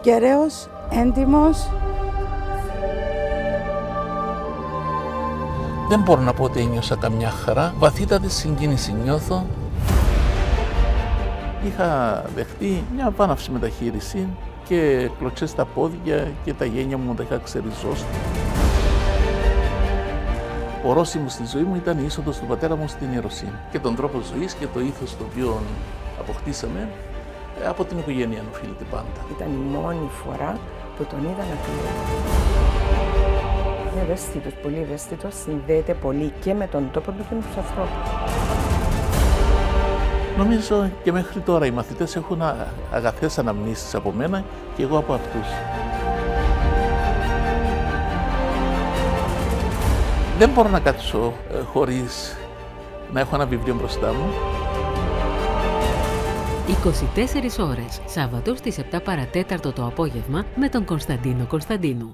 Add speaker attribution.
Speaker 1: κέραιος, έντιμος.
Speaker 2: Δεν μπορώ να πω ότι ένιωσα καμιά χαρά. Βαθύτατη συγκίνηση νιώθω. Είχα δεχτεί μια βάναυση μεταχείριση και κλωτσές στα πόδια και τα γένια μου τα είχα ξεριζώσει. Ορόσημο στη ζωή μου ήταν η είσοδος του πατέρα μου στην Ιεροσύνη και τον τρόπο ζωής και το ήθος το οποίο αποκτήσαμε ε, από την οικογένεια οφείλεται πάντα.
Speaker 3: Ήταν η μόνη φορά που τον είδα να κλαίει. Είναι ευαίσθητος, πολύ ευαίσθητος, συνδέεται πολύ και με τον τόπο του και με τους ανθρώπους.
Speaker 2: Νομίζω και μέχρι τώρα οι μαθητές έχουν α- αγαθές αναμνήσεις από μένα και εγώ από αυτούς. Δεν μπορώ να κάτσω ε, χωρίς να έχω ένα βιβλίο μπροστά μου.
Speaker 4: 24 ώρες, Σάββατο στις 7 παρατέταρτο το απόγευμα με τον Κωνσταντίνο Κωνσταντίνου.